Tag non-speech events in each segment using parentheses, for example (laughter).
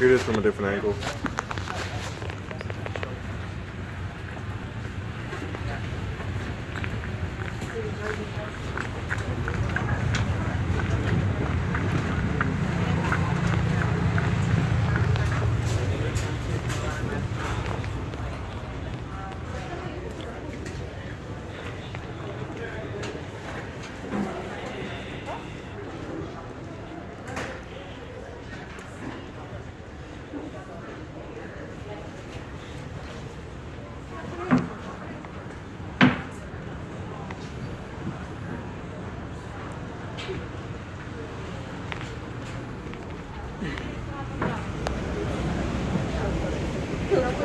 Here it is from a different angle.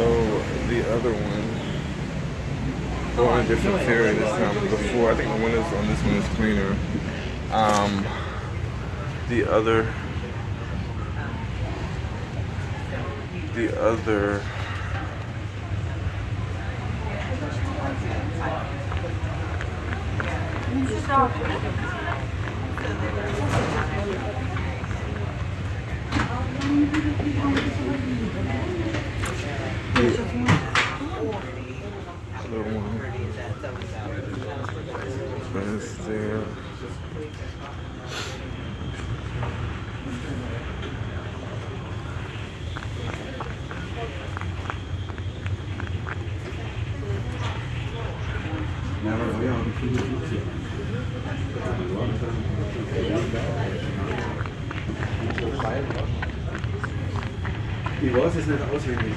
So the other one, well, on a different ferry this time. Before, I think the windows on this one is cleaner. Um, the other, the other. Other one. There. Ich weiß es nicht auswendig.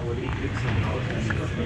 Aber die kriegst du auswendig. So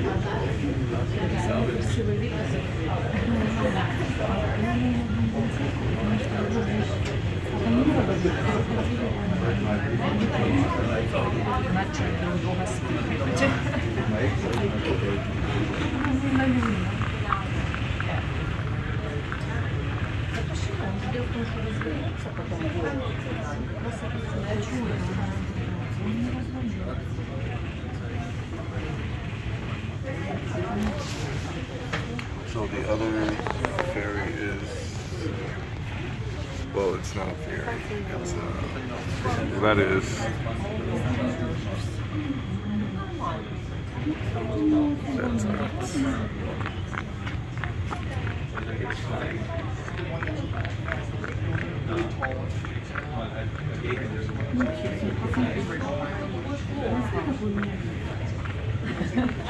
the other ferry is, well, it's not a ferry. It's, uh, that is, that's. Thank (laughs)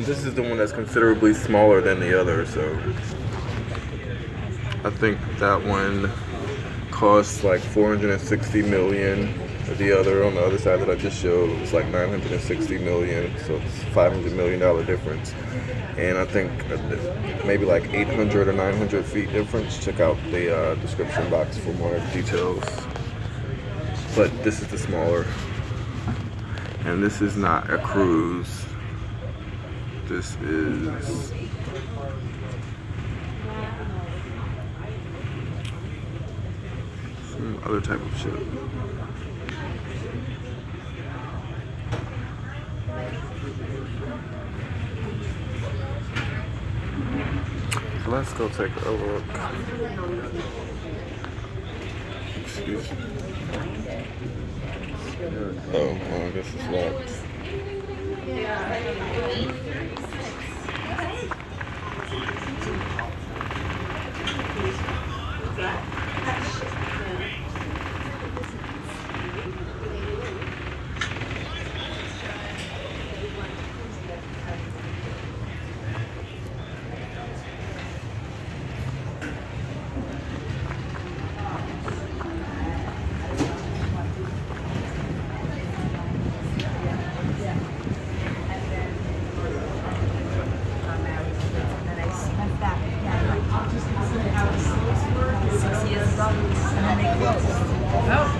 this is the one that's considerably smaller than the other, so I think that one costs like 460 million. The other on the other side that I just showed was like 960 million, so it's 500 million dollar difference. And I think uh, maybe like 800 or 900 feet difference. Check out the uh, description box for more details. But this is the smaller, and this is not a cruise. This is some other type of ship. So let's go take a look. Excuse me. Oh, well, I guess it's locked. That Well.